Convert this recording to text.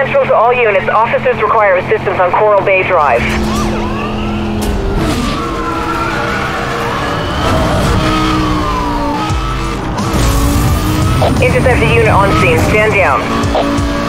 Central to all units, officers require assistance on Coral Bay Drive. Intercepted unit on scene. Stand down.